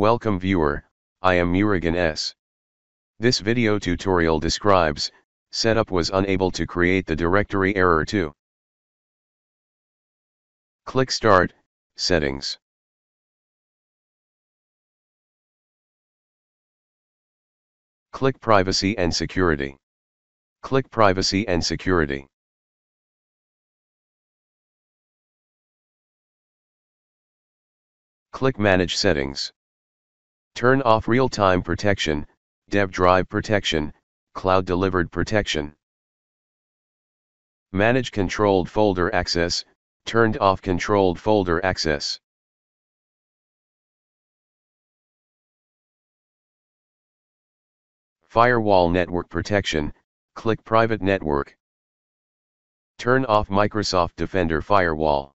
Welcome viewer, I am Murugan S. This video tutorial describes, setup was unable to create the directory error 2. Click Start, Settings. Click Privacy and Security. Click Privacy and Security. Click Manage Settings. Turn off real-time protection, dev drive protection, cloud delivered protection. Manage controlled folder access, turned off controlled folder access. Firewall network protection, click private network. Turn off Microsoft Defender firewall.